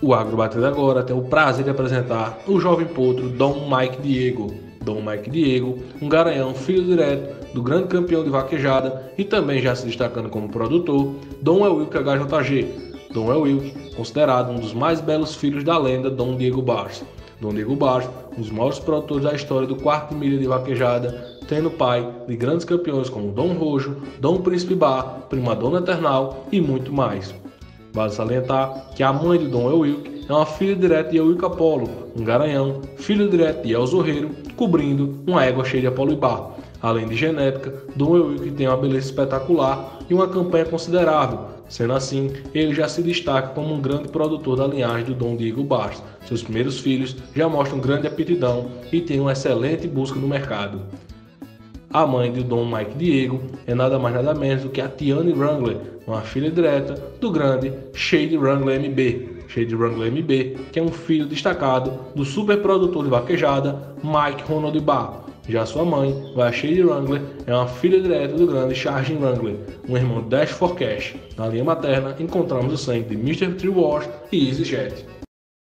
O Agrobatida agora tem o prazer de apresentar o jovem potro Dom Mike Diego. Dom Mike Diego, um garanhão filho direto do grande campeão de vaquejada e também já se destacando como produtor, Dom Elwilk HJG. Dom Elwilk, considerado um dos mais belos filhos da lenda Dom Diego Barça. Dom Diego Barça, um dos maiores produtores da história do quarto milha de vaquejada, tendo pai de grandes campeões como Dom Rojo, Dom Príncipe Bar, Prima Dona Eternal e muito mais. Vale salientar que a mãe de Dom Elwilk é uma filha direta de Elwilk Apolo, um garanhão, filho direto de Elzorreiro, cobrindo uma égua cheia de Apolo e Bar. Além de genética, Dom Elwilk tem uma beleza espetacular e uma campanha considerável, sendo assim, ele já se destaca como um grande produtor da linhagem do Dom Diego Barros. Seus primeiros filhos já mostram grande aptidão e têm uma excelente busca no mercado. A mãe de Dom Mike Diego é nada mais nada menos do que a Tiane Wrangler, uma filha direta do grande Shade Wrangler MB. Shade Wrangler MB, que é um filho destacado do superprodutor de vaquejada Mike Ronald Barr. Já sua mãe, a Shade Wrangler, é uma filha direta do grande Chargin Wrangler, um irmão de Dash for Cash. Na linha materna encontramos o sangue de Mr. Tree Wars e EasyJet.